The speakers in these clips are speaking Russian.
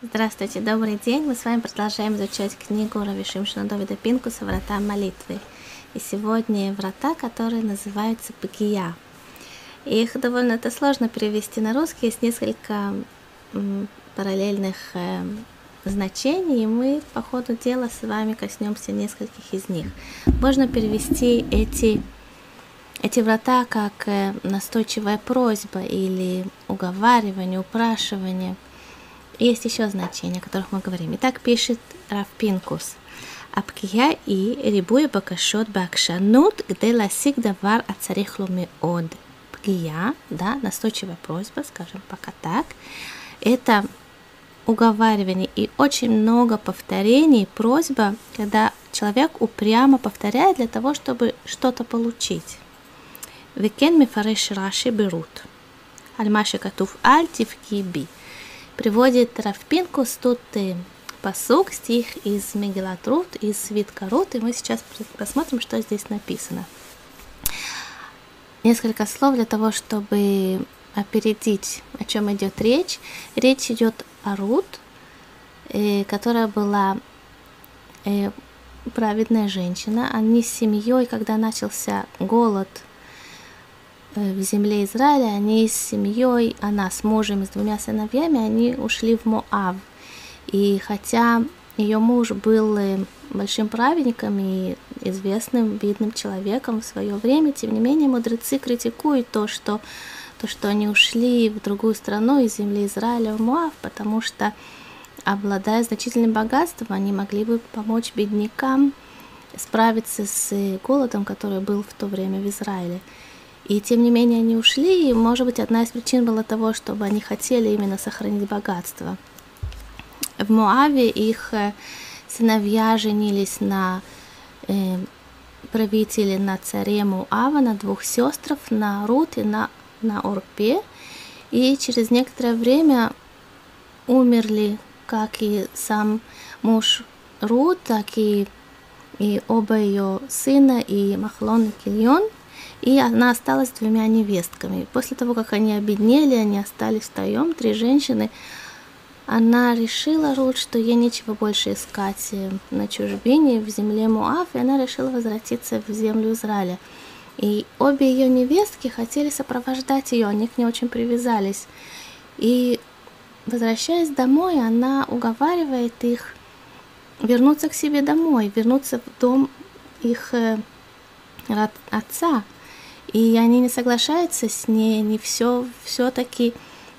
Здравствуйте, добрый день. Мы с вами продолжаем изучать книгу Рави Шимшина Пинкуса «Врата молитвы». И сегодня врата, которые называются Пагия. Их довольно это сложно перевести на русский. Есть несколько параллельных э, значений, и мы по ходу дела с вами коснемся нескольких из них. Можно перевести эти, эти врата как э, настойчивая просьба или уговаривание, упрашивание – есть еще значения, о которых мы говорим. Итак, пишет Рав Пинкус. הפגיעה היא ריבוי הבקשות בעקשנות כדי להשיג דבר הצריך לו מאוד. פגיעה, да, настойчивая просьба, скажем пока так. Это уговаривание и очень много повторений, просьба, когда человек упрямо повторяет для того, чтобы что-то получить. וכן מפרש רש"י ברות. Альмаши катуф аль тивки приводит Равпинкус тут посук, стих из Мегилат Рут, из Свитка Рут, и мы сейчас посмотрим, что здесь написано. Несколько слов для того, чтобы опередить, о чем идет речь. Речь идет о Рут, э, которая была э, праведная женщина. Они с семьей, когда начался голод Э, в земле Израиля, они с семьей, она с мужем, с двумя сыновьями, они ушли в Моав. И хотя ее муж был э, большим праведником и известным, видным человеком в свое время, тем не менее мудрецы критикуют то, что, то, что они ушли в другую страну из земли Израиля в Моав, потому что, обладая значительным богатством, они могли бы помочь беднякам справиться с э, голодом, который был в то время в Израиле. И тем не менее они ушли, и, может быть, одна из причин была того, чтобы они хотели именно сохранить богатство. В Моаве их э, сыновья женились на э, правителе, на царе Муава, на двух сестрах, на Рут и на, на Орпе. И через некоторое время умерли как и сам муж Рут, так и, и оба ее сына, и Махлон и Кильон – и она осталась с двумя невестками. После того, как они обеднели, они остались втроем, три женщины, она решила, Рут, что ей нечего больше искать э, на чужбине в земле Муав, и она решила возвратиться в землю Израиля. И обе ее невестки хотели сопровождать ее, они к ней очень привязались. И возвращаясь домой, она уговаривает их вернуться к себе домой, вернуться в дом их э, отца. И они не соглашаются с ней, они все все-таки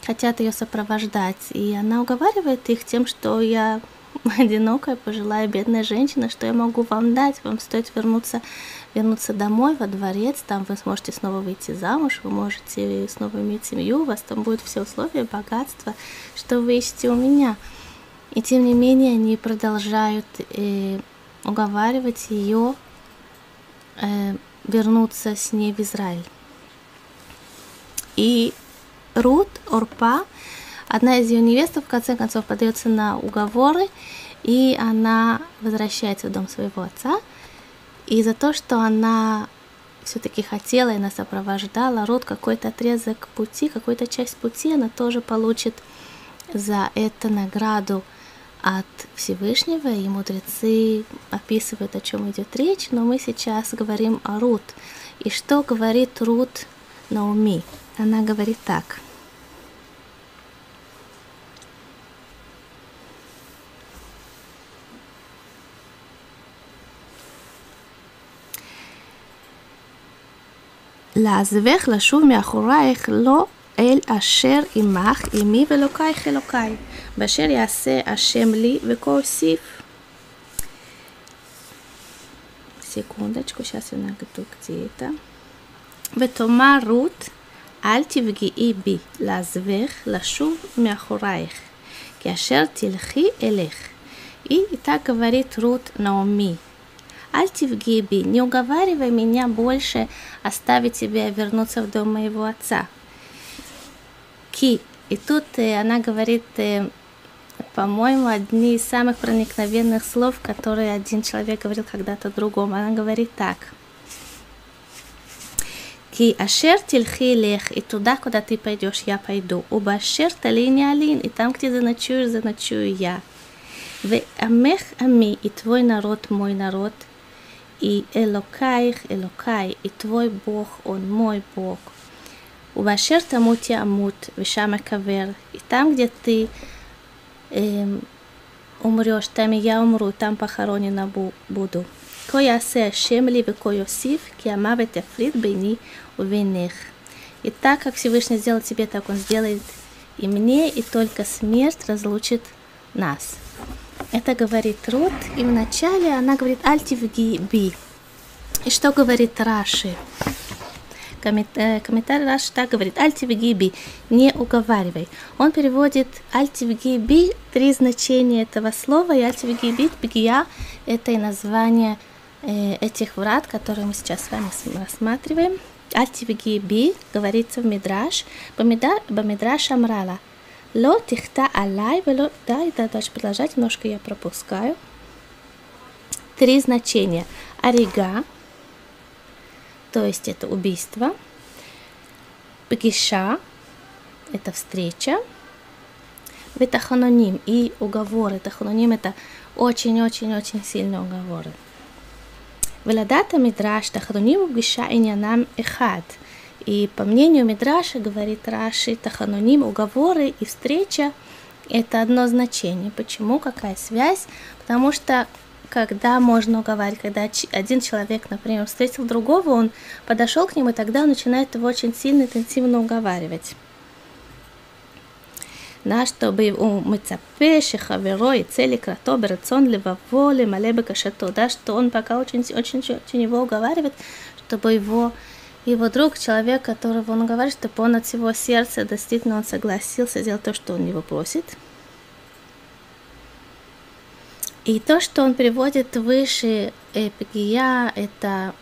хотят ее сопровождать. И она уговаривает их тем, что я одинокая, пожилая, бедная женщина, что я могу вам дать? Вам стоит вернуться, вернуться домой, во дворец, там вы сможете снова выйти замуж, вы можете снова иметь семью, у вас там будут все условия, богатство, что вы ищете у меня. И тем не менее они продолжают э, уговаривать ее э, вернуться с ней в Израиль. И Рут, Орпа, одна из ее невест, в конце концов, подается на уговоры, и она возвращается в дом своего отца. И за то, что она все-таки хотела и она сопровождала Рут какой-то отрезок пути, какую-то часть пути, она тоже получит за это награду – от Всевышнего, и мудрецы описывают, о чем идет речь, но мы сейчас говорим о Рут. И что говорит Рут Науми? Она говорит так. לעזבך לשוב מאחורייך לא אל אשר עמך עמי ואלוקייך אלוקיי, באשר יעשה השם לי וכה אוסיף. секундочку, сейчас я найду где это. ותאמר רות, אל תפגעי בי, לעזבך, לשוב מאחורייך, כי אשר תלכי אלך. И так говорит Рут Наоми. Альтивгиби, не уговаривай меня больше оставить тебя и вернуться в дом моего отца, ки. И тут э, она говорит, э, по-моему, одни из самых проникновенных слов, которые один человек говорил когда-то другому. Она говорит так. Ки ашер тильхи лех, и туда, куда ты пойдешь, я пойду. Уба ашер талини алин, и там, где заночуешь, заночую я. В амех ами, и твой народ, мой народ, и элокаих, элокай, и твой Бог, он мой Бог. Убашер тамут я амут, вишама кавер, и там, где ты Эм, умрешь, там и я умру, там похоронена буду. Ко ясе Ашем ли веко Йосиф, ки амавет эфрит бейни увенех. И так как Всевышний сделал тебе, так он сделает и мне, и только смерть разлучит нас. Это говорит Рут, и вначале она говорит «Альтив би». И что говорит Раши? Комментарий Раши так говорит «Альтивги би», не уговаривай. Он переводит «Альтивги би», три значения этого слова, и «Альтивги би», «бгия» – это и название Э, этих врат, которые мы сейчас с вами рассматриваем. Альтивиги би говорится в Мидраш, Бамидраш Амрала. Ло тихта алай, вело... Да, да, дальше продолжать, немножко я пропускаю. Три значения. Арига, то есть это убийство. Пгиша, это встреча. Ветаханоним и уговоры. Таханоним это очень-очень-очень сильные уговоры. Веладата Мидраш Тахануним Гиша Инянам Эхад. И по мнению Мидраша, говорит Раши, Тахануним, уговоры и встреча – это одно значение. Почему? Какая связь? Потому что когда можно уговаривать, когда один человек, например, встретил другого, он подошел к нему, и тогда он начинает его очень сильно, интенсивно уговаривать. На что бы у мыцапе, шехаверо и цели крато, берацон, левоволе, малебе кашато, да, что он пока очень, очень, очень его уговаривает, чтобы его его друг, человек, которого он говорит, чтобы он от всего сердца действительно он согласился сделать то, что он его просит – и то, что он приводит выше эпигия, это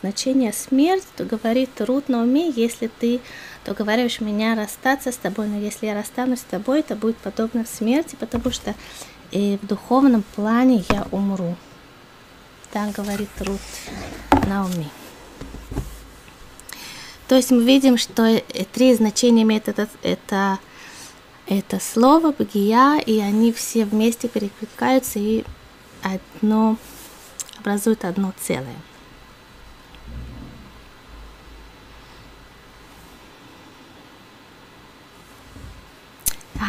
значение смерть, то говорит Рут Науми, если ты то говоришь меня расстаться с тобой, но если я расстанусь с тобой, это будет подобно смерти, потому что и в духовном плане я умру. Так говорит Рут Науми. То есть мы видим, что три значения имеет это, это, это слово богия, и они все вместе перекликаются и одно образуют одно целое.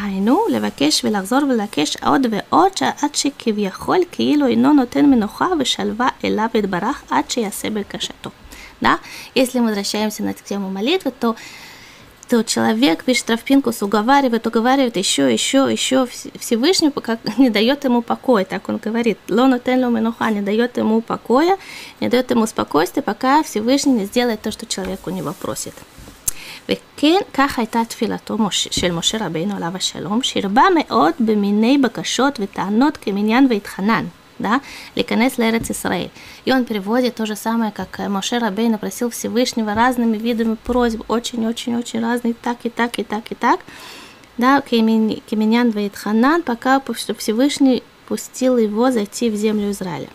היינו, לבקש ולחזור ולבקש עוד ועוד, עד שכביכול כאילו אינו נותן מנוחה ושלווה אליו יתברך, עד שיעשה בקשתו. Да? Если мы возвращаемся на тему молитвы, то то человек пишет Травпинкус, уговаривает, уговаривает еще, еще, еще Всевышний, пока не дает ему покоя, так он говорит. Лону тенлу минуха не дает ему покоя, не дает ему спокойствия, пока Всевышний не сделает то, что человек у него просит. וכן, כך הייתה תפילתו של משה רבינו עליו השלום, שהרבה מאוד במיני בקשות וטענות כמניין והתחנן. да, להיכנס לארץ ישראל. И он переводит то же самое, как Моше Рабейна просил Всевышнего разными видами просьб, очень-очень-очень разные, так и так, и так, и так, да, Кеменян Ваидханан, пока Всевышний пустил его зайти в землю Израиля.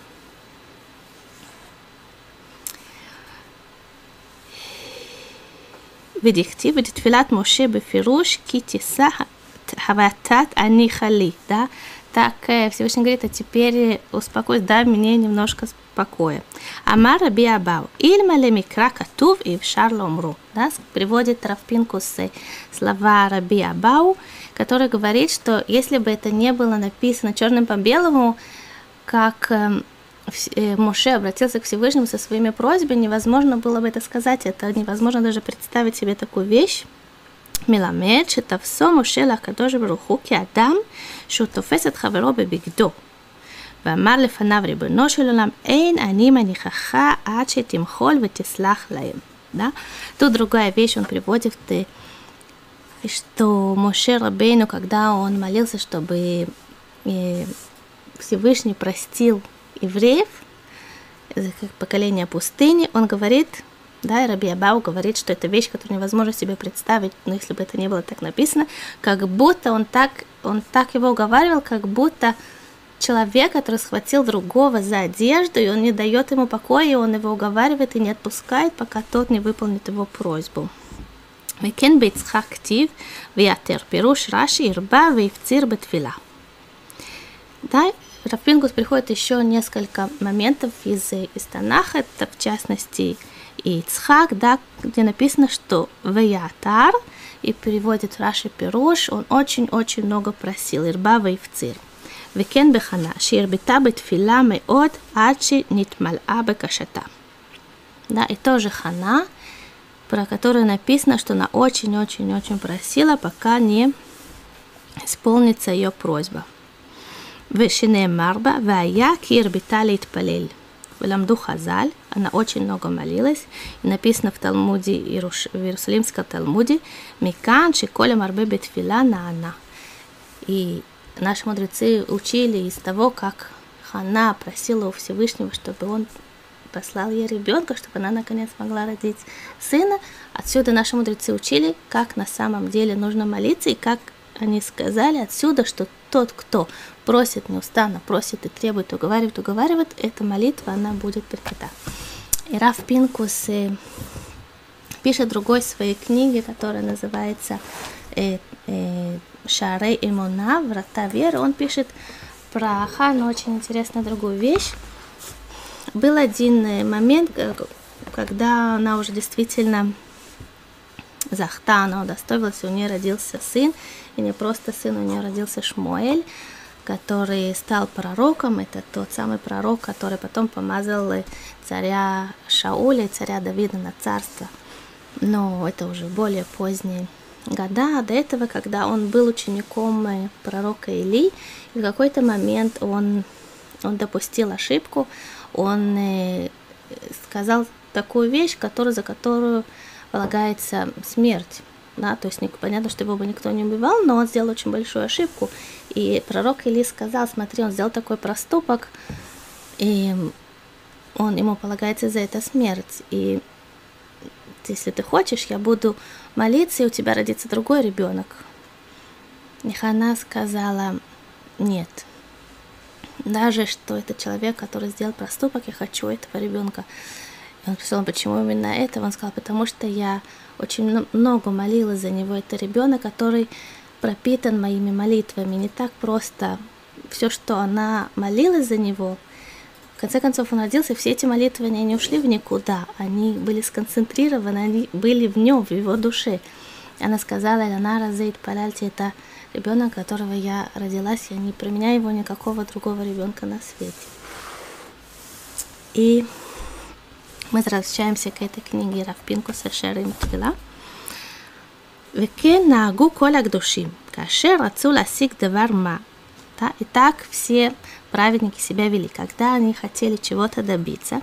ודכתיב בתפילת משה בפירוש כי תישא хаватат они хали, да, Так э, Всевышний говорит, а теперь э, успокойся, дай мне немножко покоя. Амара биабау, ильма ле микра катув и в шарломру. Да, приводит травпинку с э, слова Раби Абау, который говорит, что если бы это не было написано черным по белому, как Моше обратился к Всевышнему со своими просьбами, невозможно было бы это сказать, это невозможно даже представить себе такую вещь. Миламед, все Моше, Лахкадожи, Бруху, Адам, Адам, שהוא תופס את חברו בבגדו. ואמר לפניו ריבונו של עולם, אין אני מניחך עד שתמחול ותסלח להם. Да? Тут другая вещь он приводит, что Моше Рабейну, когда он молился, чтобы э, Всевышний простил евреев, поколения пустыни, он говорит, да, и Раби Абау говорит, что это вещь, которую невозможно себе представить, но если бы это не было так написано, как будто он так, он так его уговаривал, как будто человек, который схватил другого за одежду, и он не дает ему покоя, и он его уговаривает и не отпускает, пока тот не выполнит его просьбу. וכן ביצחק כתיב, ויתר פירוש רש"י הרבה והפציר בתפילה. Да, Рафингус приходит еще несколько моментов из, из Танаха, это в частности и Ицхак, да, где написано, что Ваятар, и переводит Раши Пируш, он очень-очень много просил, Ирба Ваевцир. וכן בחנה, שהרביתה בתפילה מאוד עד שנתמלאה בקשתה. Да, и тоже Хана, про которую написано, что она очень-очень-очень просила, пока не исполнится ее просьба. ושנאמר בה, והיה כי הרביתה להתפלל. ולמדו חז"ל, она очень много молилась, и написано в Талмуде, в Иерусалимском Талмуде, «Микан шиколем арбе бетфила наана». И наши мудрецы учили из того, как Хана просила у Всевышнего, чтобы он послал ей ребенка, чтобы она наконец могла родить сына. Отсюда наши мудрецы учили, как на самом деле нужно молиться, и как они сказали отсюда, что тот, кто просит неустанно, просит и требует, уговаривает, уговаривает, эта молитва, она будет принята. И Раф Пинкус э, пишет другой своей книге, которая называется э, э, Шарей Имуна, Врата веры. Он пишет про Хану очень интересную другую вещь. Был один э, момент, э, когда она уже действительно захта, она удостоилась, у нее родился сын, и не просто сын, у нее родился Шмуэль, который стал пророком, это тот самый пророк, который потом помазал царя Шауля и царя Давида на царство. Но это уже более поздние года, а до этого, когда он был учеником пророка Или, в какой-то момент он, он допустил ошибку, он э, сказал такую вещь, которую, за которую полагается смерть. Да, то есть понятно, что его бы никто не убивал, но он сделал очень большую ошибку. И пророк Или сказал, смотри, он сделал такой проступок, и он, ему полагается за это смерть. И если ты хочешь, я буду молиться, и у тебя родится другой ребенок. И Хана сказала, нет. Даже что это человек, который сделал проступок, я хочу этого ребенка. Он спросил, почему именно это? Он сказал, потому что я очень много молилась за него. Это ребенок, который пропитан моими молитвами. Не так просто все, что она молилась за него, в конце концов он родился, все эти молитвы, они не ушли в никуда, они были сконцентрированы, они были в нем, в его душе. Она сказала, Эльнара Зейд Паляльти, это ребенок, которого я родилась, я не применяю его никакого другого ребенка на свете. И возвращаемся к этой книге Равпинкуса Шерим Твила. וכן נהגו כל הקדושים, כאשר רצו להשיג דבר מה. И так все праведники себя вели, когда они хотели чего-то добиться.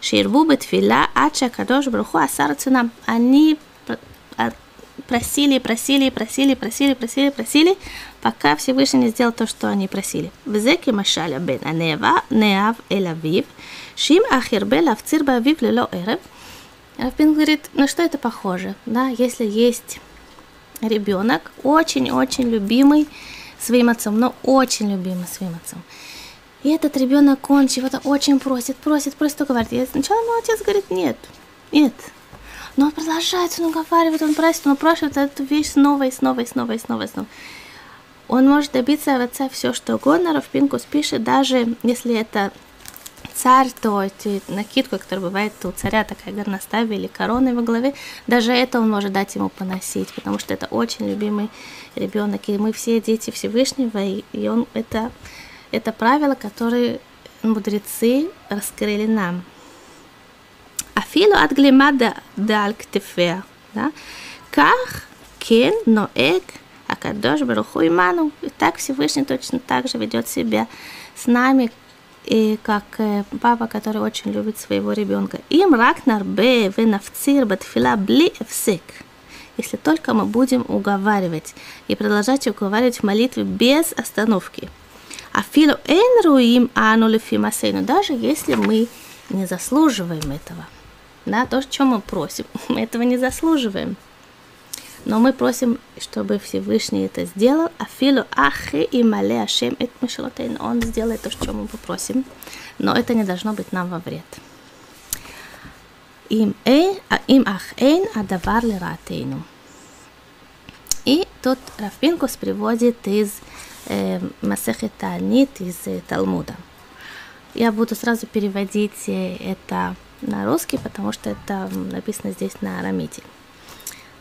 Ширбу бетфила, ача кадош бруху асарцунам. Они просили, просили, просили, просили, просили, просили, пока Всевышний не сделал то, что они просили. Везеки машаля бен анева, неав элавив, шим ахирбе лавцир бавив лело эрев. Рафбин говорит, на что это похоже? Да, если есть ребенок, очень-очень любимый своим отцом, но очень любимый своим отцом. И этот ребенок, он чего-то очень просит, просит, просит, говорит. И сначала ему отец говорит, нет, нет. Но он продолжает, он уговаривает, он просит, он просит эту вещь снова и снова и снова и снова и снова. Он может добиться от отца все, что угодно. Равпинкус пишет, даже если это царь, то эти, накидку, которая бывает у царя, такая горностая или короной во главе, даже это он может дать ему поносить, потому что это очень любимый ребенок, и мы все дети Всевышнего, и, и он это, это правило, которое мудрецы раскрыли нам. Афилу от глимада даль ктефеа, да? Как кен ноэг акадош баруху иману. И так Всевышний точно так же ведет себя с нами, и как папа, который очень любит своего ребенка. Им рак нарбе венавцир батфила бли эвсек. Если только мы будем уговаривать и продолжать уговаривать в молитве без остановки. А филу эн руим ану лефимасейну, даже если мы не заслуживаем этого. Да, то, чем мы просим, мы этого не заслуживаем. Но мы просим, чтобы Всевышний это сделал. Афилу ахи и мале ашем эт Он сделает то, что мы попросим. Но это не должно быть нам во вред. Им эйн, им ах эйн, а давар лиратейну. И тут Рафпинкус приводит из э, Масехет Таанит, из э, Талмуда. Я буду сразу переводить э, это на русский, потому что это написано здесь на арамите.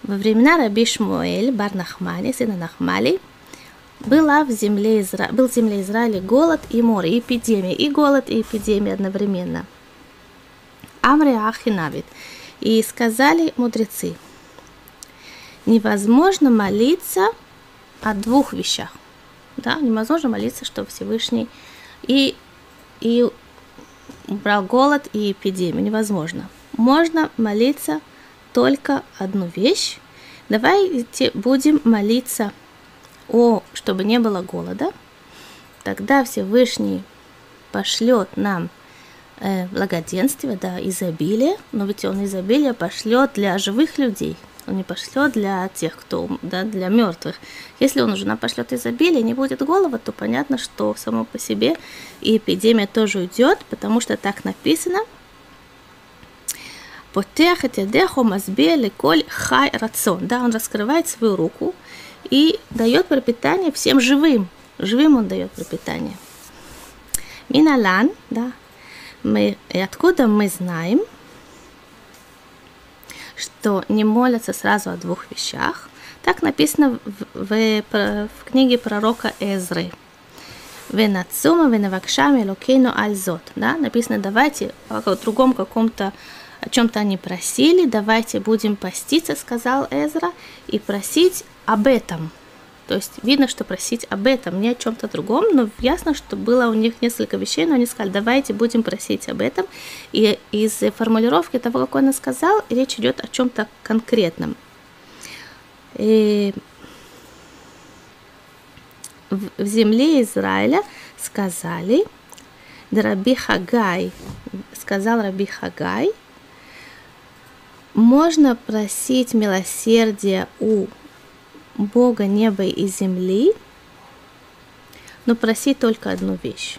Во времена Раби Шмуэль, бар Нахмани, сына Нахмали, была в земле Изра... был в земле Израиля голод и море, и эпидемия, и голод, и эпидемия одновременно. Амри Ахинавит. И сказали мудрецы, невозможно молиться о двух вещах. Да, невозможно молиться, что Всевышний и, и убрал голод и эпидемию. Невозможно. Можно молиться только одну вещь. Давайте будем молиться о, чтобы не было голода. Тогда Всевышний пошлет нам э, благоденствие, да, изобилие, но ведь он изобилие пошлет для живых людей, он не пошлет для тех, кто, да, для мертвых. Если он уже нам пошлет изобилие, не будет голова, то понятно, что само по себе и эпидемия тоже уйдет, потому что так написано. Потех дехо мазбе коль хай рацион. Да, он раскрывает свою руку и дает пропитание всем живым. Живым он дает пропитание. Миналан, да, мы, и откуда мы знаем – что не молятся сразу о двух вещах. Так написано в, в, в книге пророка Эзры. Венацума венавакшами локейну альзот. Да, написано, давайте о другом каком-то о чем-то они просили, давайте будем поститься, сказал Эзра, и просить об этом. То есть видно, что просить об этом, не о чем-то другом, но ясно, что было у них несколько вещей, но они сказали, давайте будем просить об этом. И из формулировки того, как он сказал, речь идет о чем-то конкретном. И в земле Израиля сказали, Раби Хагай, сказал Раби Хагай, можно просить милосердия у Бога неба и земли, но проси только одну вещь.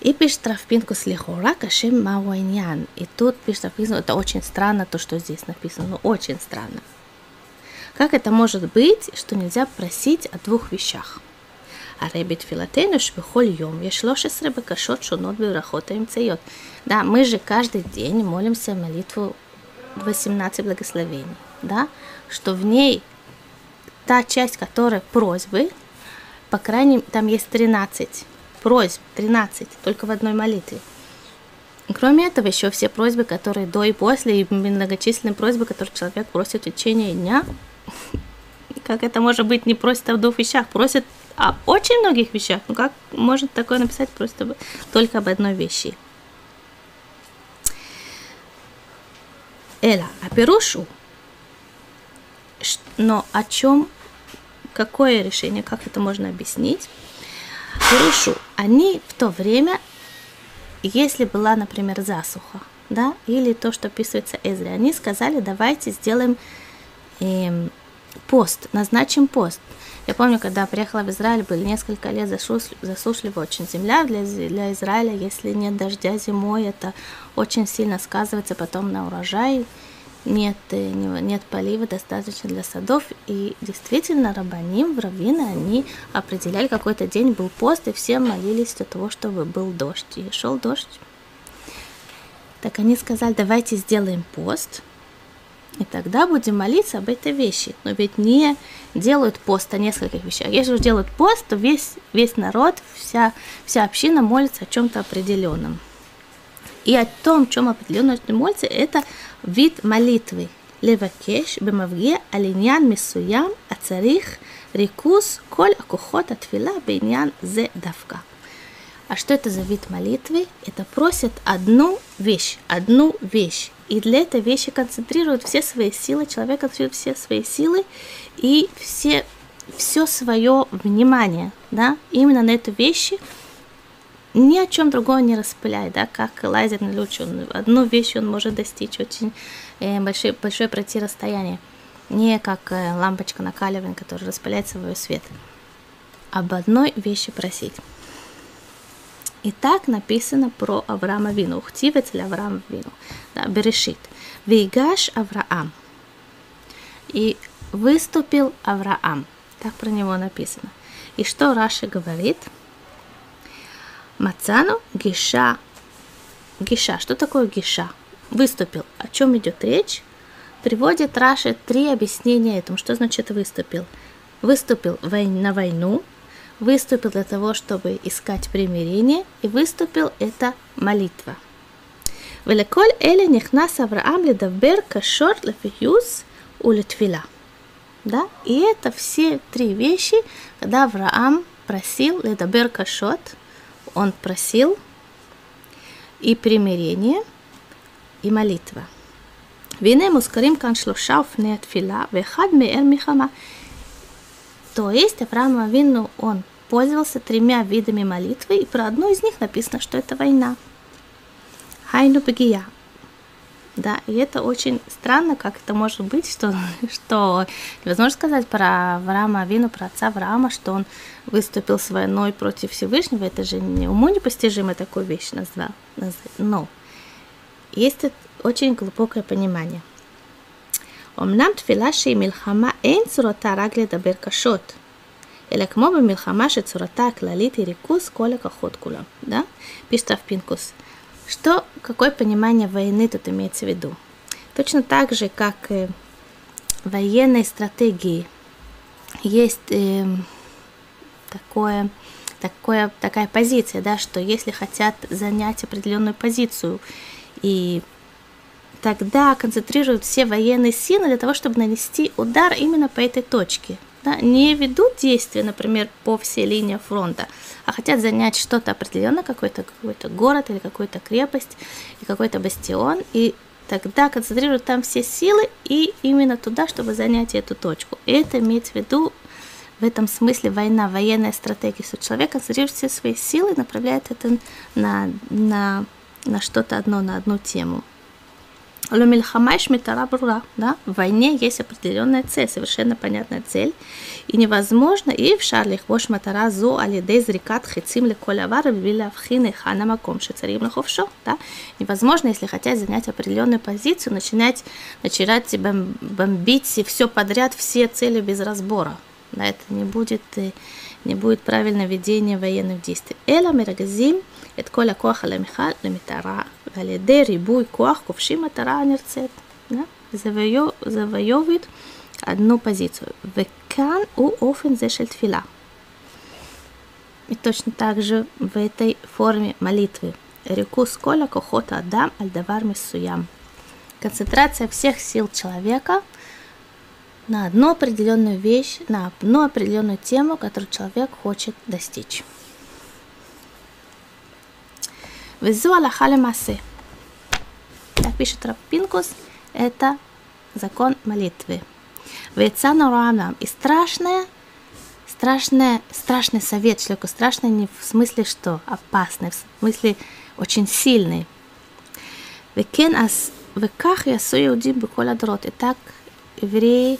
И пишет Рафпинку слихора кашем мауайнян. И тут пишет Рафпинку, это очень странно, то, что здесь написано, ну очень странно. Как это может быть, что нельзя просить о двух вещах? הרי בתפילתנו שבכל יום יש 13 בקשות שונות בברכות האמצעיות. Да, мы же каждый день молимся молитву 18 благословений да, что в ней та часть, которая просьбы, по крайней мере, там есть 13 просьб, 13, только в одной молитве. Кроме этого, еще все просьбы, которые до и после, и многочисленные просьбы, которые человек просит в течение дня. Как это может быть, не просит о двух вещах, просит о очень многих вещах. Ну как может такое написать просто только об одной вещи? Эла, а пирушу но о чем, какое решение, как это можно объяснить? Пирушу, они в то время, если была, например, засуха, да, или то, что описывается Эзре, они сказали, давайте сделаем э, пост, назначим пост. Я помню, когда приехала в Израиль, были несколько лет засушлива очень земля для, для Израиля. Если нет дождя зимой, это очень сильно сказывается потом на урожае нет, э, нет полива достаточно для садов. И действительно, рабаним, раввины, они определяли какой-то день, был пост, и все молились для того, чтобы был дождь. И шел дождь. Так они сказали, давайте сделаем пост, и тогда будем молиться об этой вещи. Но ведь не делают пост о нескольких вещах. Если же делают пост, то весь, весь народ, вся, вся община молится о чем-то определенном. И о том, чем определенно молится, это вид молитвы. Левакеш, Бемавге, Алиньян, Мисуям, Ацарих, Рикус, Коль, Акухот, Атфила, Бейньян, Зе, Давка. А что это за вид молитвы? Это просят одну вещь, одну вещь. И для этой вещи концентрируют все свои силы, человек концентрирует все свои силы и все, все свое внимание, да, именно на эту вещь, ни о чем другом не распыляй, да, как лазерный луч, он, одну вещь он может достичь очень э, большое, большое пройти расстояние. Не как э, лампочка накаливания, которая распыляет свой свет. Об одной вещи просить. И так написано про Авраама Вину. Ухтивец Авраама Вину. Да, Берешит. Вейгаш Авраам. И выступил Авраам. Так про него написано. И что Раша говорит? Мацану Гиша. Гиша. Что такое Гиша? Выступил. О чем идет речь? Приводит Раши три объяснения этому. Что значит выступил? Выступил на войну, выступил для того, чтобы искать примирение, и выступил это молитва. ולכל אלה נכנס אברהם לדבר קשור לפיוס ולתפילה. Да? И это все три вещи, когда Авраам просил ледабер кашот, он просил и примирение, и молитва. והנה מוזכרים כאן שלושה אופני התפילה, ואחד מאל מלחמה. То есть Авраам Авину, он пользовался тремя видами молитвы, и про одну из них написано, что это война. Хайну Багия. Да, и это очень странно, как это может быть, что, что невозможно сказать про Авраама Авину, про отца Авраама, что он выступил с войной против Всевышнего. Это же не уму непостижимо такую вещь назвал. Но есть очень глубокое понимание. אמנם תפילה שהיא מלחמה אין צורתה רק לדבר קשות, אלא כמו במלחמה שצורתה הכללית היא ריכוז כל הכוחות כולם, да? пишет Пинкус. Что, какое понимание войны тут имеется в виду? Точно так же, как э, военной стратегии есть э, такое, такое, такая позиция, да, что если хотят занять определенную позицию, и тогда концентрируют все военные силы для того, чтобы нанести удар именно по этой точке – да, не ведут действия, например, по всей линии фронта, а хотят занять что-то определенное, какой-то какой город или какую-то крепость, и какой-то бастион, и тогда концентрируют там все силы и именно туда, чтобы занять эту точку. Это имеется в виду в этом смысле война, военная стратегия, что человек концентрирует все свои силы и направляет это на, на, на что-то одно, на одну тему. Лумильхамай шмитара брура, да, в войне есть определенная цель, совершенно понятная цель, и невозможно, и в шарлих вош матара зо алидей зрикат хицим ли колявар вилявхины хана маком шицарим лаховшо, да, невозможно, если хотят занять определенную позицию, начинать, начинать бомбить все подряд, все цели без разбора, да, это не будет, э, не будет правильного ведения военных действий. Эла мирагазим, это коля коха ламихал למטרה, ועל ידי ריבוי כוח כובשים מטרה הנרצית. завоевывает одну позицию. וכאן הוא אופן זה של תפילה. И точно так же в этой форме молитвы. Рекус кола кохота адам аль давар месуям. Концентрация всех сил человека на одну определенную вещь, на одну определенную тему, которую человек хочет достичь. Везу Аллаха массы. Так пишет Раппинкус, это закон молитвы. Вейцану Руамам. И страшное, страшное, страшный совет человеку. Страшный не в смысле что, опасный, в смысле очень сильный. Векен ас веках ясу иудим бекола дрот. И так евреи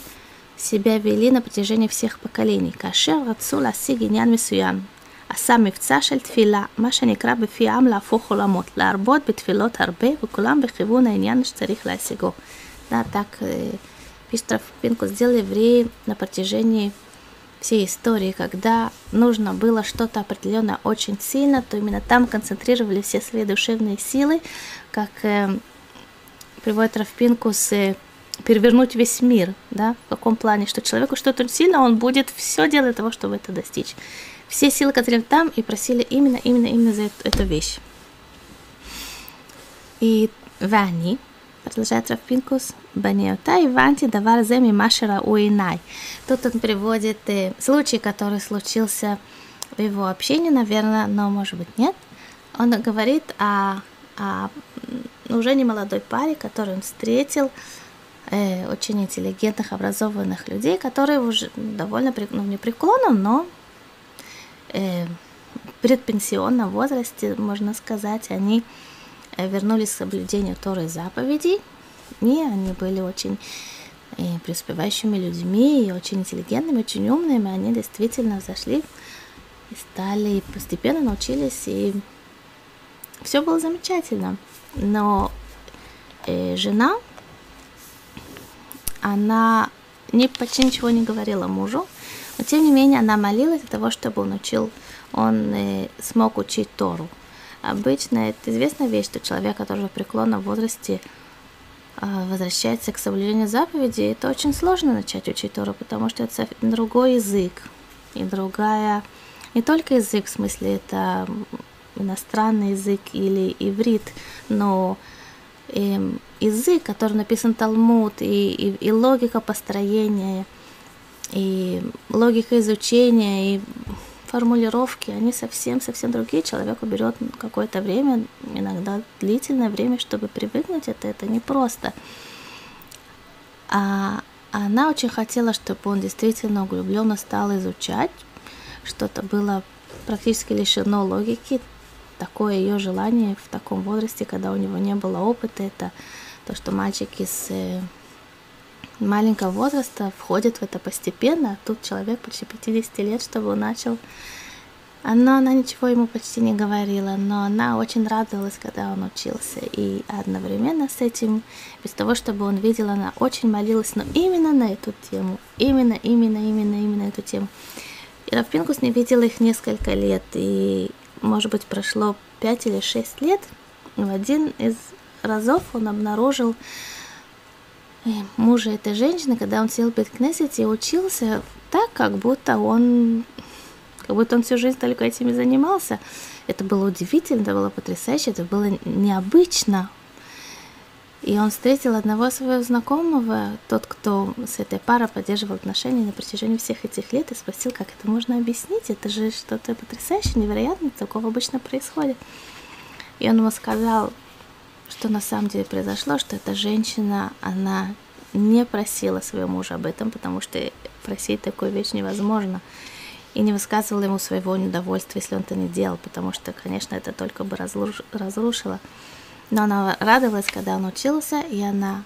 себя вели на протяжении всех поколений. Кашер рацу ласи мисуян. עשה מבצע של תפילה, מה שנקרא בפי העם להפוך עולמות, להרבות בתפילות הרבה, וכולם בכיוון העניין שצריך להשיגו. Да, так пишет Пинку сделали евреи на протяжении всей истории, когда нужно было что-то определенное очень сильно, то именно там концентрировали все свои душевные силы, как э, приводит Равпинкус, э, перевернуть весь мир, да, в каком плане, что человеку что-то сильно, он будет все делать для того, чтобы это достичь все силы, которые там, и просили именно, именно, именно за эту, эту вещь. И Вани, продолжает Рафпинкус, Баниота и Ванти давар земи машера уинай. Тут он приводит э, случай, который случился в его общении, наверное, но может быть нет. Он говорит о, о уже не молодой паре, который он встретил, э, очень интеллигентных, образованных людей, которые уже довольно, ну, не преклонном, но предпенсионном возрасте, можно сказать, они э, вернулись к соблюдению Торы заповедей, Не, они были очень и э, преуспевающими людьми, и очень интеллигентными, очень умными. Они действительно взошли и стали, и постепенно научились, и все было замечательно. Но э, жена, она не, почти ничего не говорила мужу, но тем не менее она молилась для того, чтобы он учил, он э, смог учить Тору. Обычно это известная вещь, что человек, который в преклонном возрасте э, возвращается к соблюдению заповедей, это очень сложно начать учить Тору, потому что это другой язык. И другая, не только язык, в смысле это иностранный язык или иврит, но э, язык, который написан Талмуд, и, и, и логика построения, и логика изучения, и формулировки, они совсем-совсем другие. Человеку берет какое-то время, иногда длительное время, чтобы привыкнуть это, это непросто. А она очень хотела, чтобы он действительно углубленно стал изучать. Что-то было практически лишено логики, такое ее желание в таком возрасте, когда у него не было опыта, это то, что мальчик из э, маленького возраста входит в это постепенно, тут человек почти 50 лет, чтобы он начал. Но она ничего ему почти не говорила, но она очень радовалась, когда он учился. И одновременно с этим, без того, чтобы он видел, она очень молилась, но именно на эту тему, именно, именно, именно, именно эту тему. И Равпинкус не видела их несколько лет, и может быть, прошло 5 или 6 лет, в один из разов он обнаружил мужа этой женщины, когда он сел в Беткнесете и учился так, как будто он как будто он всю жизнь только этими занимался. Это было удивительно, это было потрясающе, это было необычно. И он встретил одного своего знакомого, тот, кто с этой парой поддерживал отношения на протяжении всех этих лет, и спросил, как это можно объяснить. Это же что-то потрясающее, невероятное, такого обычно происходит. И он ему сказал, что на самом деле произошло, что эта женщина, она не просила своего мужа об этом, потому что просить такую вещь невозможно. И не высказывала ему своего недовольства, если он это не делал, потому что, конечно, это только бы разрушило но она радовалась, когда он учился, и она,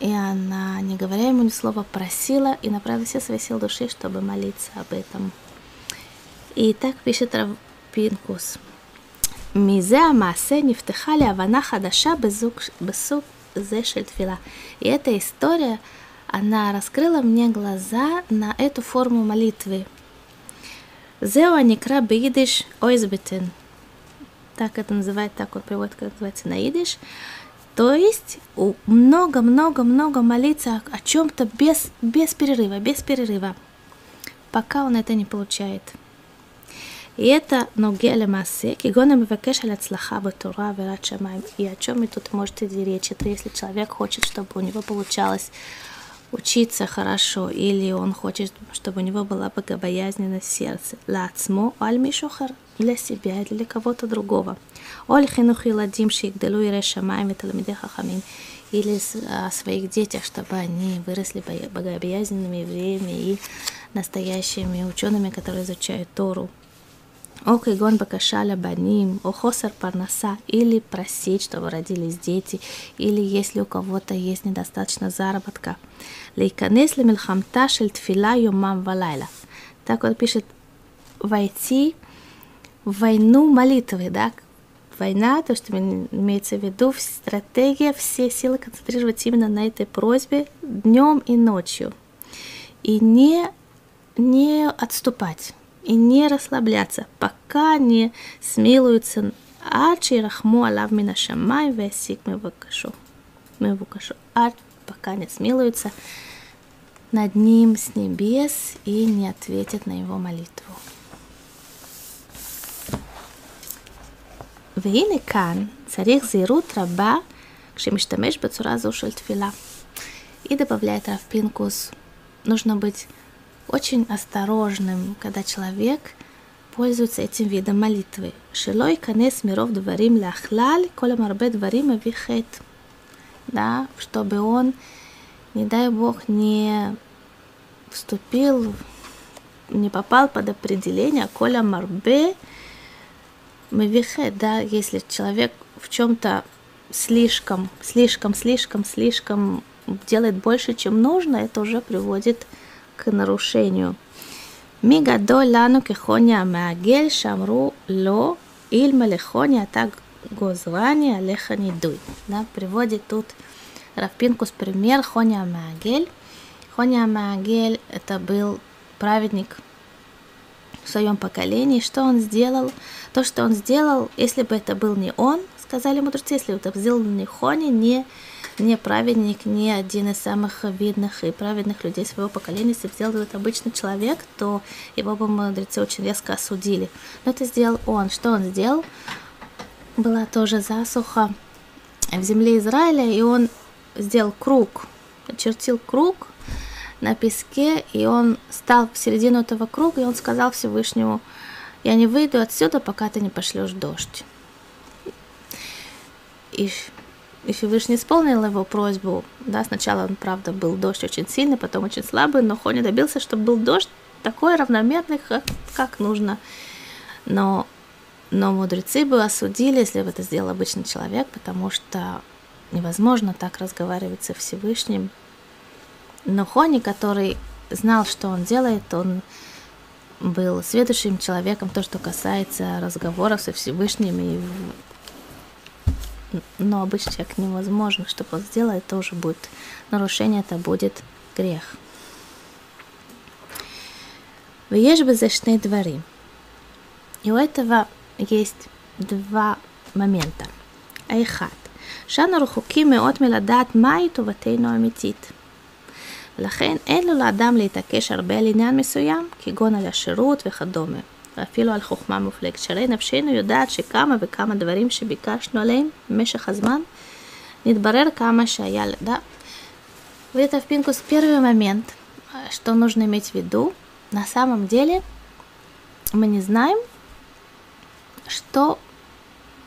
и она, не говоря ему ни слова, просила и направила все свои силы души, чтобы молиться об этом. И так пишет Равпинкус. מזה המעשה נפתחה להבנה חדשה בסוג, בסוג זה של תפילה. И эта история, она раскрыла мне глаза на эту форму молитвы. זהו הנקרא ביידיש אויזבטן так это называют, так он приводит, как называется на идиш. То есть много-много-много молиться о, о чем-то без, без перерыва, без перерыва, пока он это не получает. Это ногеля массе, кигона мивакеш аль ацлаха батура верат шамаем. И о чем и тут может идти речь? Это если человек хочет, чтобы у него получалось учиться хорошо, или он хочет, чтобы у него была богобоязненность сердце. Лацмо аль мишухар для себя или для кого-то другого. Оль хинух иладим шигделу и решамаем и таламиде хахамин. Или о своих детях, чтобы они выросли богобоязненными евреями и настоящими учеными, которые изучают Тору. О кигон бакашаля баним, о хосар парнаса, или просить, чтобы родились дети, или если у кого-то есть недостаточно заработка. Лейканес милхамта шель тфила юмам валайла. Так вот пишет, войти в войну молитвы, да, война, то, что имеется в виду, стратегия, все силы концентрировать именно на этой просьбе днем и ночью. И не, не отступать и не расслабляться, пока не смилуются עד שירחמו עליו מן השמיים והסיק מבוקשו. מבוקשו. עד пока не смилуются над ним с небес и не ответят на его молитву. והנה כאן צריך זהירות רבה כשמשתמש בצורה זו של תפילה. И добавляет Равпинкус, нужно быть очень осторожным, когда человек пользуется этим видом молитвы. Шилой канес миров дворим ляхлаль, коля марбе дворим авихет. Да, чтобы он, не дай бог, не вступил, не попал под определение коля марбе мавихет, да, если человек в чем-то слишком, слишком, слишком, слишком делает больше, чем нужно, это уже приводит к к нарушению. Мигадоль лану кехоня маагель шамру ло ильма лехоня а так гозвания леха не дуй. Да, приводит тут Равпинкус пример Хоня Маагель. Хоня Маагель это был праведник в своем поколении. Что он сделал? То, что он сделал, если бы это был не он, сказали мудрецы, если бы это сделал не Хоня, не не праведник, не один из самых видных и праведных людей своего поколения. Если бы сделал это обычный человек, то его бы мудрецы очень резко осудили. Но это сделал он. Что он сделал? Была тоже засуха в земле Израиля, и он сделал круг, очертил круг на песке, и он стал в середину этого круга, и он сказал Всевышнему, я не выйду отсюда, пока ты не пошлешь дождь. И и Всевышний исполнил его просьбу. Да, сначала он, правда, был дождь очень сильный, потом очень слабый, но Хони добился, чтобы был дождь такой равномерный, как, как нужно. Но, но мудрецы бы осудили, если бы это сделал обычный человек, потому что невозможно так разговаривать со Всевышним. Но Хони, который знал, что он делает, он был следующим человеком, то, что касается разговоров со Всевышним и но обычный человек невозможно, чтобы он сделал, это уже будет нарушение, это будет грех. ויש בזה שני דברים. И у этого есть два момента. האחד, שאנו רחוקים מאוד מלדעת מהי טובתנו האמיתית. ולכן אין לו לאדם להתעקש הרבה על עניין מסוים, כגון על השירות וכדומה. ואפילו על חוכמה מופלגת. שהרי נפשנו יודעת שכמה וכמה דברים שביקשנו עליהם במשך הזמן, נתברר כמה שהיה да? В это в Пинкус первый момент, что нужно иметь в виду, на самом деле мы не знаем, что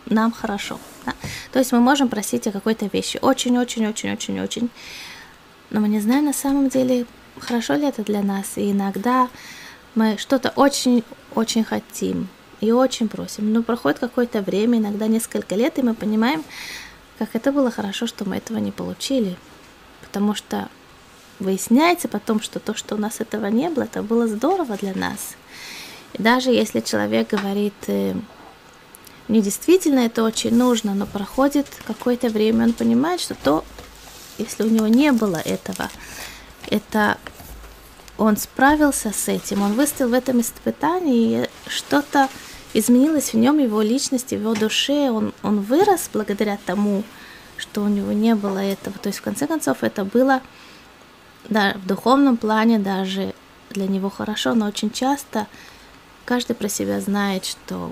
нам хорошо. Да? То есть мы можем просить о какой-то вещи очень-очень-очень-очень-очень, но мы не знаем на самом деле, хорошо ли это для нас. И иногда мы что-то очень-очень хотим и очень просим. Но проходит какое-то время, иногда несколько лет, и мы понимаем, как это было хорошо, что мы этого не получили. Потому что выясняется потом, что то, что у нас этого не было, это было здорово для нас. И даже если человек говорит, э, мне действительно это очень нужно, но проходит какое-то время, он понимает, что то, если у него не было этого, это он справился с этим, он выстоял в этом испытании, и что-то изменилось в нем, его личности, в его душе, он, он вырос благодаря тому, что у него не было этого. То есть, в конце концов, это было да, в духовном плане даже для него хорошо, но очень часто каждый про себя знает, что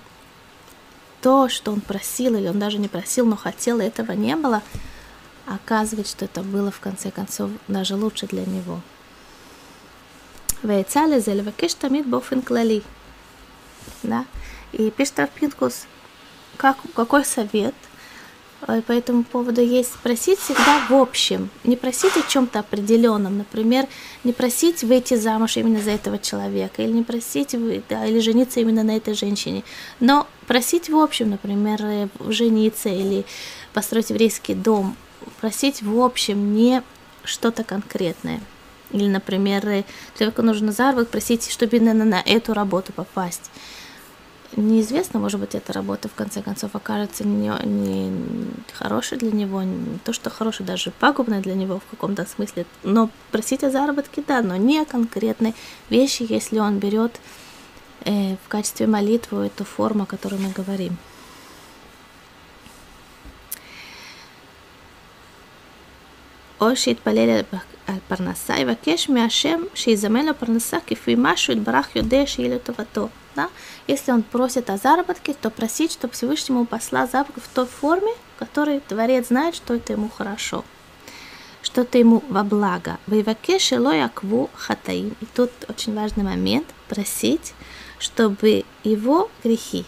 то, что он просил, или он даже не просил, но хотел, и этого не было, оказывает, что это было в конце концов даже лучше для него. ועצה לזה לבקש תמיד באופן כללי. Да? И пишет Равпинкус, как, какой совет по этому поводу есть просить всегда в общем, не просить о чем-то определенном, например, не просить выйти замуж именно за этого человека, или не просить, да, или жениться именно на этой женщине, но просить в общем, например, э, жениться или построить еврейский дом, просить в общем, не что-то конкретное. Или, например, э, человеку нужно заработок, просить, чтобы именно на эту работу попасть. Неизвестно, может быть, эта работа в конце концов окажется не, не хорошей для него, не то, что хорошей, даже пагубной для него в каком-то смысле. Но просить о заработке, да, но не конкретной вещи, если он берет э, в качестве молитвы эту форму, о которой мы говорим. או שיתפלל על פרנסה, יבקש מהשם שיזמן לו פרנסה כפי מה שהוא יתברך יודע שיהיה לטובתו. Да? Если он просит о заработке, то просить, чтобы Всевышний ему посла заработок в той форме, в которой Творец знает, что это ему хорошо, что это ему во благо. Вейваке лой акву хатаим. И тут очень важный момент – просить, чтобы его грехи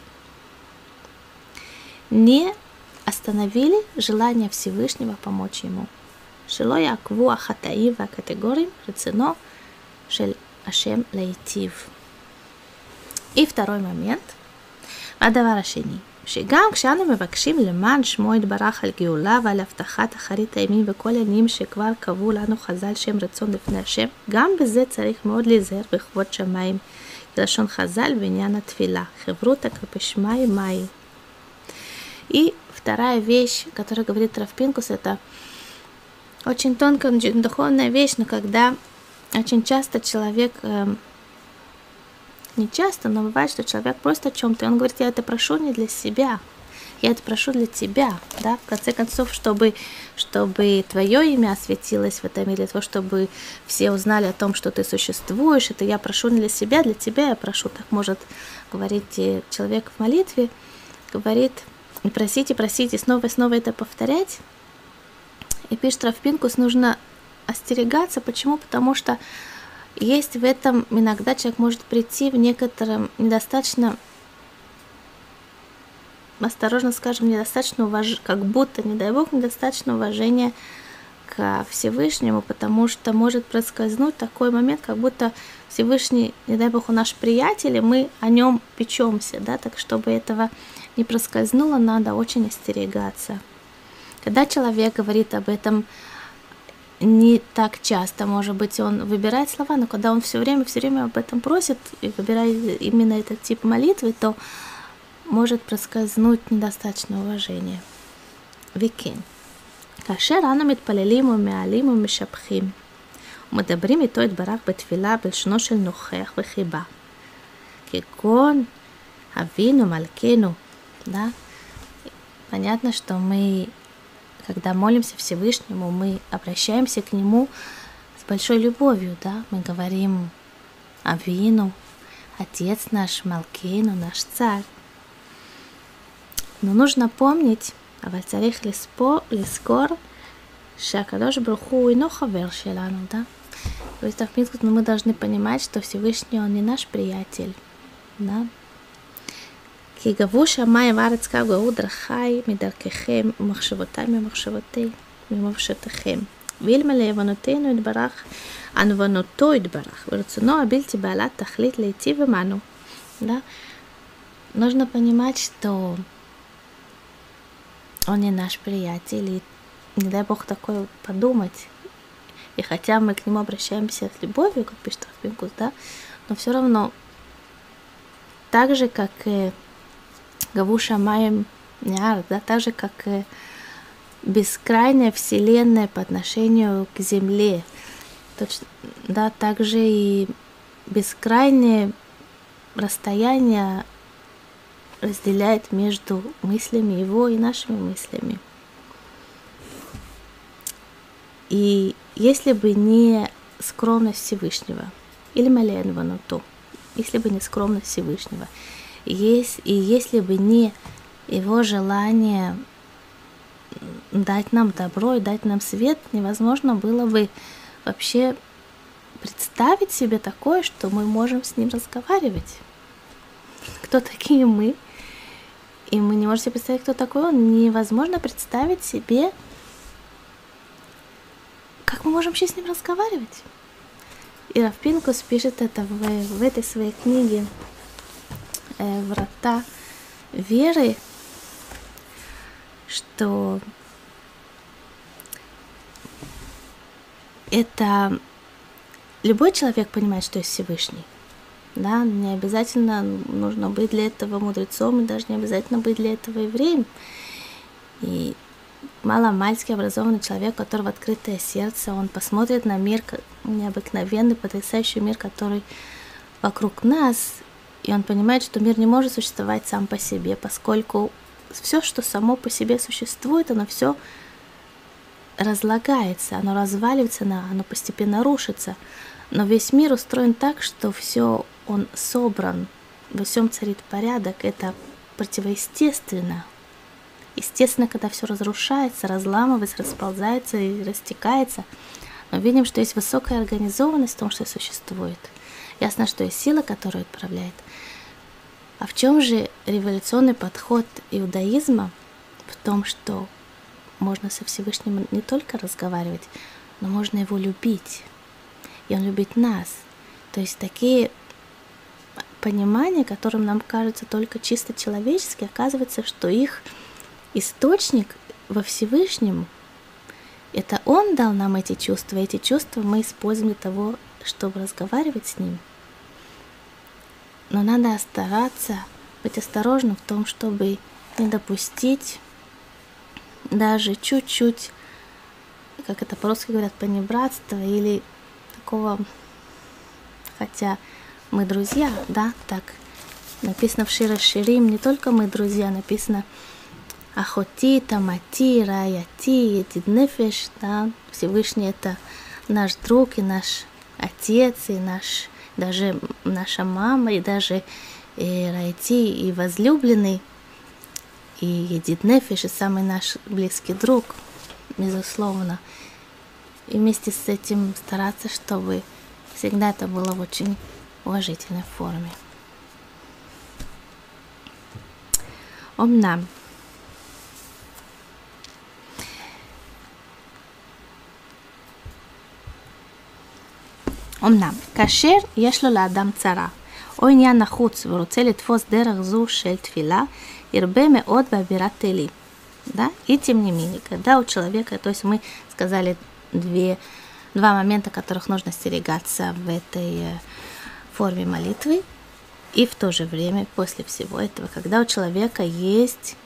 не остановили желание Всевышнего помочь ему. שלא יעקבו החטאים והקטגורים רצונו של השם להיטיב. И второй момент. הדבר השני, שגם כשאנו מבקשים למען שמו יתברך על גאולה ועל הבטחת אחרית הימים וכל העניינים שכבר קבעו לנו חז"ל שהם רצון לפני השם, גם בזה צריך מאוד להיזהר בכבוד שמיים, כלשון חז"ל בעניין התפילה. חברותא капешмай май. И вторая вещь, которую говорит Равпинкус, это очень тонкая, духовная вещь, но когда очень часто человек э, не часто, но бывает, что человек просит о чем-то, и он говорит, я это прошу не для себя, я это прошу для тебя, да, в конце концов, чтобы, чтобы твое имя осветилось в этом мире, для того, чтобы все узнали о том, что ты существуешь, это я прошу не для себя, для тебя я прошу, так может говорить человек в молитве, говорит, и просить, и просить, и снова и снова это повторять. И пишет Рафпинкус, нужно остерегаться. Почему? Потому что есть в этом иногда человек может прийти в некотором недостаточно осторожно скажем, недостаточно уважения, как будто, не дай бог, недостаточно уважения к Всевышнему, потому что может проскользнуть такой момент, как будто Всевышний, не дай бог, он наш приятель, и мы о нем печемся, да, так чтобы этого не проскользнуло, надо очень остерегаться. Когда человек говорит об этом не так часто, может быть, он выбирает слова, но когда он все время, все время об этом просит и выбирает именно этот тип молитвы, то может проскользнуть недостаточно уважения. וכן, כאשר אנו מתפללים ומעלים ומשבחים ומדברים איתו יתברך בתפילה בלשונו של נוכח וחיבה, כגון אבינו מלכנו, да? Понятно, что мы когда молимся Всевышнему, мы обращаемся к Нему с большой любовью, да, мы говорим Авину, Отец наш, Малкейну, наш царь. Но нужно помнить, а царих лиспо, лискор, шакадош бруху и нохавер шелану, да? То есть, в принципе, мы должны понимать, что Всевышний, Он не наш приятель, да? כי גבו שמיים וארץ קו גאו דרכי מדרככם ומחשבותי ממחשבותי ממחשבותיכם. ואלמלא עוונותינו יתברך, ענוונותו יתברך, ורצונו הבלתי בעלת תכלית להיטיב עמנו. Да? Нужно понимать, что он не наш приятель, и не дай бог такое подумать. И хотя мы к нему обращаемся с любовью, как пишет Рафпинкус, да, но все равно так же, как и Гавуша Майем Няр, да, так же, как и бескрайняя вселенная по отношению к Земле. Точно, да, также и бескрайнее расстояние разделяет между мыслями его и нашими мыслями. И если бы не скромность Всевышнего, или Маленвану то, если бы не скромность Всевышнего, есть, и если бы не его желание дать нам добро и дать нам свет, невозможно было бы вообще представить себе такое, что мы можем с ним разговаривать. Кто такие мы? И мы не можем себе представить, кто такой он. Невозможно представить себе, как мы можем вообще с ним разговаривать. И Рафпинкус пишет это в, в этой своей книге врата веры, что это любой человек понимает, что есть Всевышний. Да, не обязательно нужно быть для этого мудрецом, и даже не обязательно быть для этого евреем. И маломальский образованный человек, у которого открытое сердце, он посмотрит на мир, необыкновенный, потрясающий мир, который вокруг нас, и он понимает, что мир не может существовать сам по себе, поскольку все, что само по себе существует, оно все разлагается, оно разваливается, оно постепенно рушится. Но весь мир устроен так, что все он собран, во всем царит порядок, это противоестественно. Естественно, когда все разрушается, разламывается, расползается и растекается, мы видим, что есть высокая организованность в том, что существует. Ясно, что есть сила, которая отправляет. А в чем же революционный подход иудаизма? В том, что можно со Всевышним не только разговаривать, но можно его любить. И он любит нас. То есть такие понимание, которым нам кажется только чисто человечески, оказывается, что их источник во Всевышнем. Это Он дал нам эти чувства, эти чувства мы используем для того, чтобы разговаривать с Ним. Но надо стараться быть осторожным в том, чтобы не допустить даже чуть-чуть, как это по-русски говорят, понебратства или такого, хотя мы друзья, да, так написано в Шира Ширим, не только мы друзья, написано Ахоти, Тамати, Раяти, Едиднефеш, да, Всевышний это наш друг и наш отец, и наш, даже наша мама, и даже э, и Райти, и возлюбленный, и Едит Нефиш, и самый наш близкий друг, безусловно. И вместе с этим стараться, чтобы всегда это было в очень уважительной форме. Омнам. אמנם, כאשר יש לו לאדם צרה, או עניין נחוץ ורוצה לתפוס דרך זו של תפילה, ירבה מאוד באווירת תהילים. Да? И тем не менее, когда у человека, то есть мы сказали две, два момента, которых нужно остерегаться в этой форме молитвы, и в то же время, после всего этого, когда у человека есть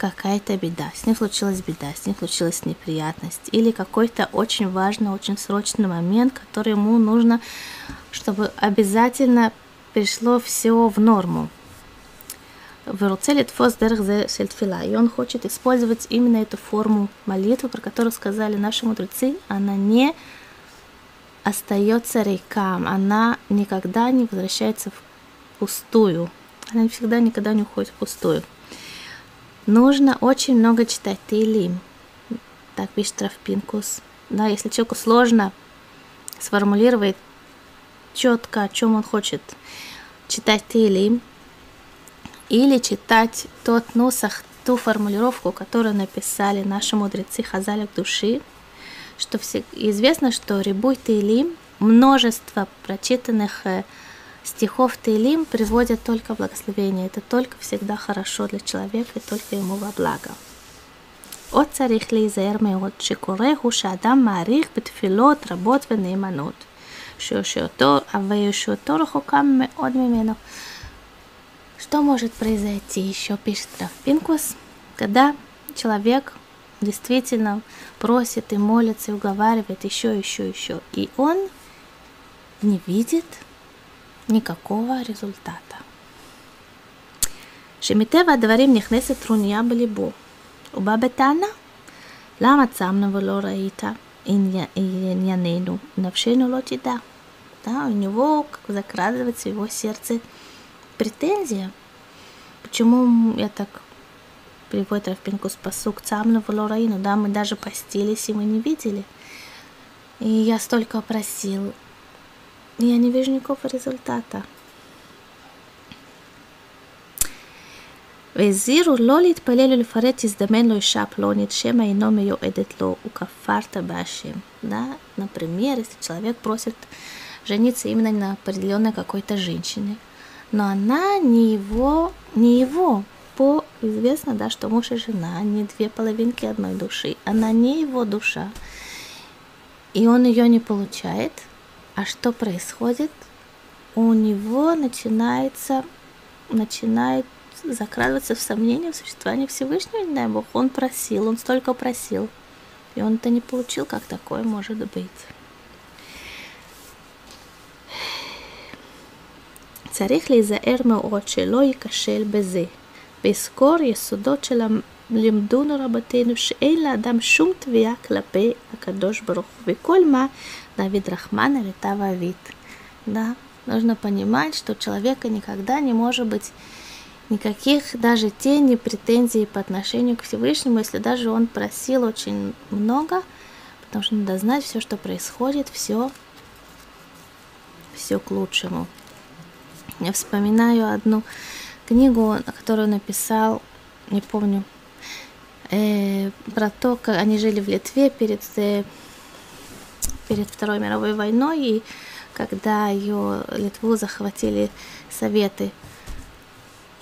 какая-то беда, с ним случилась беда, с ним случилась неприятность, или какой-то очень важный, очень срочный момент, который ему нужно, чтобы обязательно пришло все в норму. И он хочет использовать именно эту форму молитвы, про которую сказали наши мудрецы. Она не остается рекам, она никогда не возвращается в пустую. Она всегда никогда не уходит в пустую. Нужно очень много читать Тейлим. Так пишет Рафпинкус. Да, если человеку сложно сформулировать четко, о чем он хочет читать Тейлим, или читать тот нусах, ту формулировку, которую написали наши мудрецы Хазалик души, что все, известно, что Рибуй Тейлим, множество прочитанных э, стихов Тейлим приводят только благословение. Это только всегда хорошо для человека и только ему во благо. עוד צריך להיזהר מאוד שקורה הוא שאדם מעריך בתפילות רבות ונאמנות, וישועתו רחוקה מאוד ממנו. Что может произойти еще, пишет Рафпинкус, когда человек действительно просит и молится и уговаривает еще, еще, еще, и он не видит никакого результата. שמטבע הדברים נכנסת טרוניה בליבו. הוא בא בטענה, למה צמנו ולא ראית ענייננו, נפשנו לא תדע. Да, у него как закрадывается в его сердце претензия. Почему я так приводит Рафпинкус посук цамну в Лораину, да, мы даже постились, и мы не видели. И я столько просил, и я не вижу никакого результата. והזהירו לא להתפלל ולפרט תזדמן לו אישה פלונית, שמא אינו מיועדת לו, укафарта בהשם. Да? Например, если человек просит жениться именно на определенной какой-то женщине, но она не его, не его, по известно, да, что муж и жена, они две половинки одной души, она не его душа, и он ее не получает – а что происходит? У него начинается, начинает закрадываться в сомнение в существовании Всевышнего, не дай Бог. Он просил, он столько просил, и он это не получил, как такое может быть. צריך להיזהר מאוד שלא ייכשל בזה, ויזכור יסודות של לימדונו רבותינו שאין לאדם שום תביעה כלפי הקדוש ברוך הוא, וכל מה Давид Рахман или Тававид. Да, нужно понимать, что у человека никогда не может быть никаких даже тени претензий по отношению к Всевышнему, если даже он просил очень много, потому что надо знать все, что происходит, все, все к лучшему. Я вспоминаю одну книгу, которую написал, не помню, э, про то, как они жили в Литве перед э, перед Второй мировой войной, и когда ее Литву захватили советы.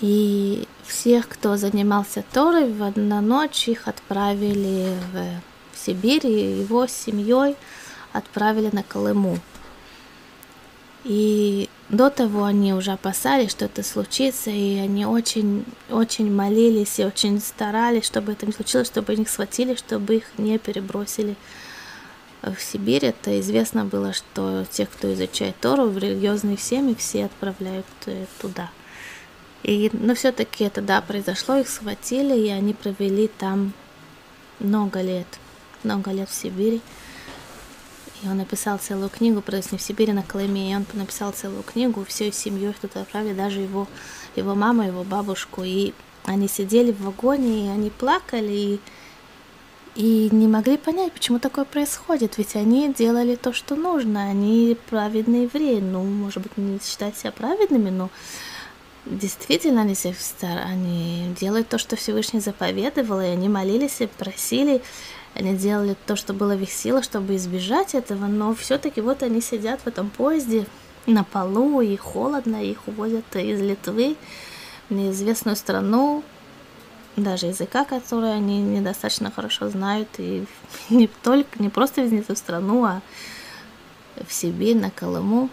И всех, кто занимался Торой, в одну ночь их отправили в Сибирь, и его семьей отправили на Колыму. И до того они уже опасались, что это случится, и они очень, очень молились и очень старались, чтобы это не случилось, чтобы их схватили, чтобы их не перебросили в Сибирь. Это известно было, что тех, кто изучает Тору в религиозных семьях, все отправляют э, туда. И, но все-таки это, да, произошло, их схватили, и они провели там много лет, много лет в Сибири. И он написал целую книгу, просто не в Сибири, на Колыме, и он написал целую книгу, всей семьей туда отправили, даже его, его маму, его бабушку, и они сидели в вагоне, и они плакали, и, и не могли понять, почему такое происходит, ведь они делали то, что нужно, они праведные евреи, ну, может быть, не считать себя праведными, но действительно они, они делают то, что Всевышний заповедовал, и они молились и просили, они делали то, что было в их силах, чтобы избежать этого, но все-таки вот они сидят в этом поезде на полу, и холодно, их увозят из Литвы в неизвестную страну, даже языка, который они недостаточно хорошо знают, и не только, не просто в эту страну, а в Сибирь, на Колыму.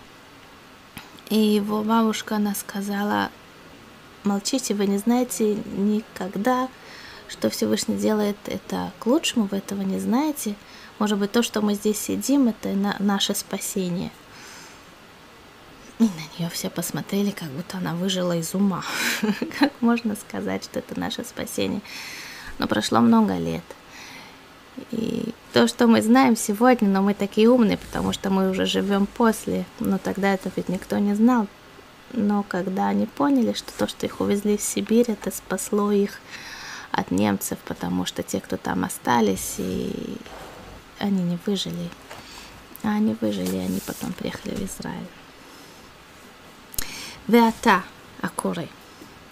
И его бабушка, она сказала, молчите, вы не знаете никогда, что Всевышний делает это к лучшему, вы этого не знаете. Может быть, то, что мы здесь сидим, это на наше спасение. И на нее все посмотрели, как будто она выжила из ума. как можно сказать, что это наше спасение? Но прошло много лет. И то, что мы знаем сегодня, но мы такие умные, потому что мы уже живем после, но тогда это ведь никто не знал. Но когда они поняли, что то, что их увезли в Сибирь, это спасло их от немцев, потому что те, кто там остались, и они не выжили. А они выжили, и они потом приехали в Израиль. Веата Акуры.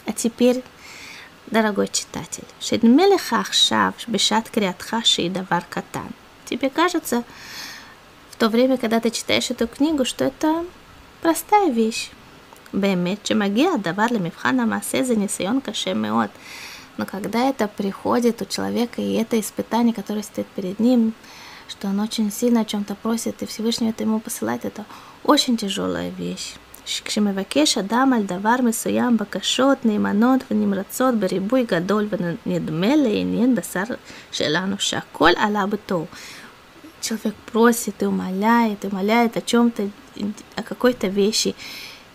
А теперь, дорогой читатель, Шедмелеха Ахшав Бешат Криатхаши и Давар Катан. Тебе кажется, в то время, когда ты читаешь эту книгу, что это простая вещь. Бемет Чемагия Давар Лемивхана Масе за Но когда это приходит у человека, и это испытание, которое стоит перед ним, что он очень сильно о чем-то просит, и Всевышний это ему посылает, это очень тяжелая вещь. כשמבקש אדם על דבר מסוים בקשות נאמנות ונמרצות בריבוי גדול ונדמה לעניין בשר שלנו שהכל עלה בתור. Человек просит и умоляет, и умоляет о чем-то, о какой-то вещи.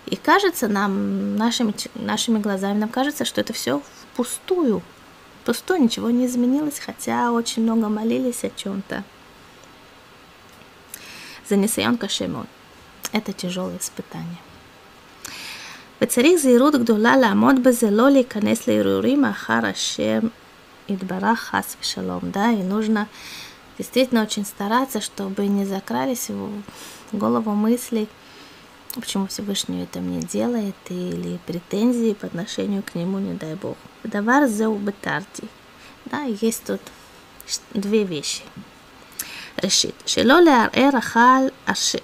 И кажется нам, нашими, нашими глазами, нам кажется, что это все впустую. Пустую, ничего не изменилось, хотя очень много молились о чем-то. За несайон кашемот. Это тяжелое испытание. וצריך זהירות גדולה לעמוד בזה, לא להיכנס להרהורים אחר השם יתברך חס ושלום, да, и нужно действительно очень стараться, чтобы не закрались в голову мысли, почему Всевышний это мне делает, или претензии по отношению к нему, не дай Бог. Давар зеубетарти. Да, есть тут две вещи. Решит. Шело леарэр ахал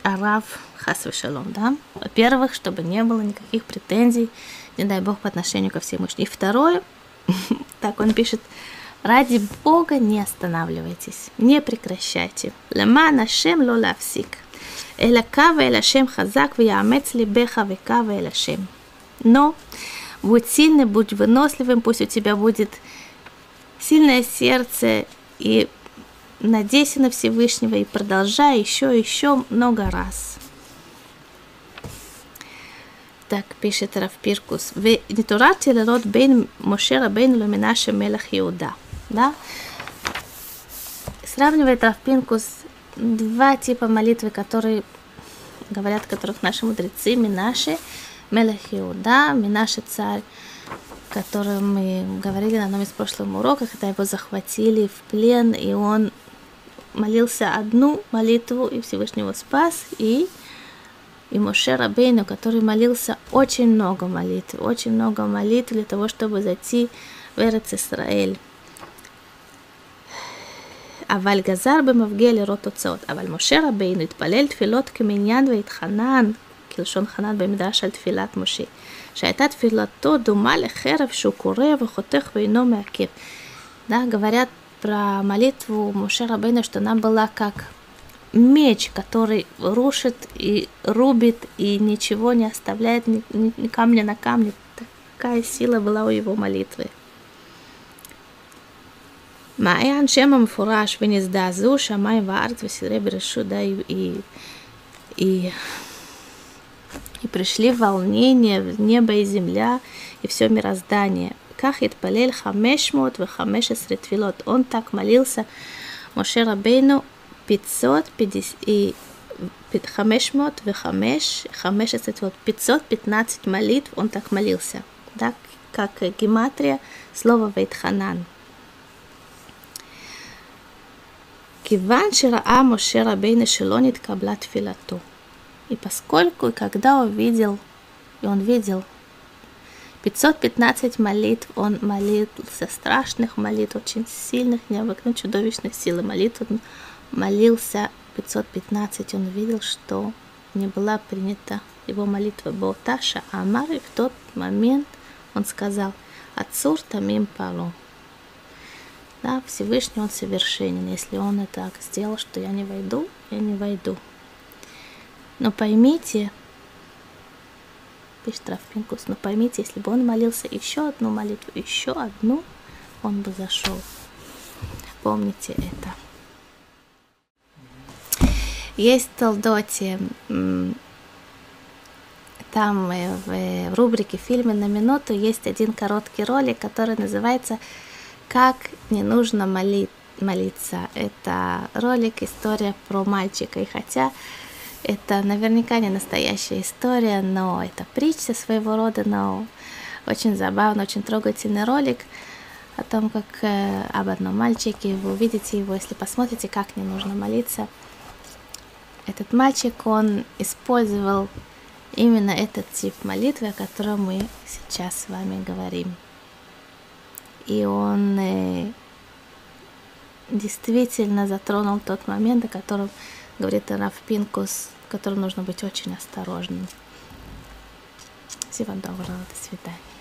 арав хас вешалом, да? Во-первых, чтобы не было никаких претензий, не дай бог, по отношению ко Всевышнему. И второе, так он пишет, ради Бога не останавливайтесь, не прекращайте. Лема нашем ло лавсик. Хазак. Но будь сильным, будь выносливым, пусть у тебя будет сильное сердце и надейся на Всевышнего и продолжай еще еще много раз так пишет Рав Пиркус. В Нетурате лерот бейн Моше Рабейну Луминаше Мелах Иуда. Да? Сравнивает Рав Пиркус два типа молитвы, которые говорят, которых наши мудрецы, минаше Мелах Иуда, Минаши царь, который мы говорили на одном из прошлых уроков, когда его захватили в плен, и он молился одну молитву, и Всевышнего спас, и и Моше Рабейну, который молился очень много молитв, очень много молитв для того, чтобы зайти в Эрец Исраэль. אבל גזר במפגיע לראות תוצאות. אבל משה רבינו התפלל תפילות כמניין והתחנן כלשון חנן במדרש על תפילת משה, שהייתה תפילתו דומה לחרב שהוא קורא וחותך ואינו מעכב. Да, говорят про молитву Моше Рабейна, что она была как меч, который рушит и рубит, и ничего не оставляет ни, ни камня на камне. Такая сила была у его молитвы. מעיין שם המפורש ונזדעזעו שמיים וארץ וסדרי בראשות, да, и, и, и, и пришли волнения в небо и земля, и все мироздание. Как התפלל 515 תפילות. Он так молился, Моше Рабейну, 550, и 505, 15 тфилот, 515 молитв он так молился. Да, как гематрия слова Вейтханан. כיוון שראה משה רבינו שלא נתקבלה תפילתו, и поскольку, когда увидел, и он видел 515 молитв, он молился страшных молитв, очень сильных, необыкновенно чудовищных сил молитв, он молился 515, он видел, что не была принята его молитва Болташа Амар, и в тот момент он сказал «Отцур тамим пару». Да, Всевышний Он совершенен. Если Он это сделал, что я не войду, я не войду. Но поймите, пишет Рафпинкус, но поймите, если бы он молился еще одну молитву, еще одну, он бы зашел. Помните это. Есть в Толдоте, там э, в рубрике «Фильмы на минуту» есть один короткий ролик, который называется как не нужно молить, молиться. Это ролик, история про мальчика. И хотя это наверняка не настоящая история, но это притча своего рода, но очень забавный, очень трогательный ролик о том, как э, об одном мальчике. Вы увидите его, если посмотрите, как не нужно молиться. Этот мальчик, он использовал именно этот тип молитвы, о котором мы сейчас с вами говорим и он э, действительно затронул тот момент, о котором говорит Раф Пинкус, в котором нужно быть очень осторожным. Всего доброго, до свидания.